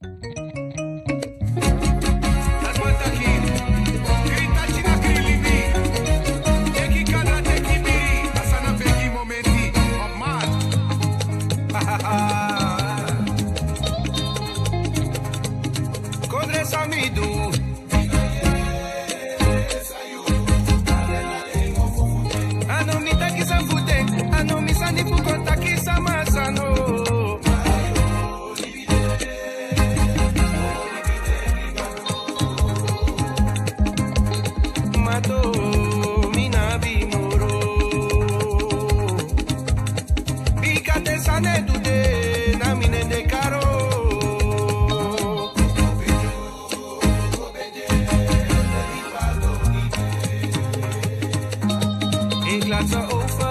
Música glatter over.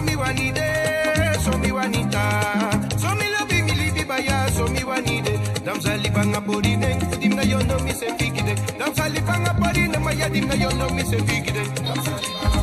somi wanide somi wanita somi lobi milibi baya somi wanide damsalipanga porine dimna yondo mi sefikide damsalipanga porine maya dimna yondo mi sefikide damsalipanga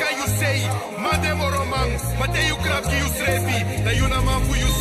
can you say. Made moromang, but they you srepi. They you na man for you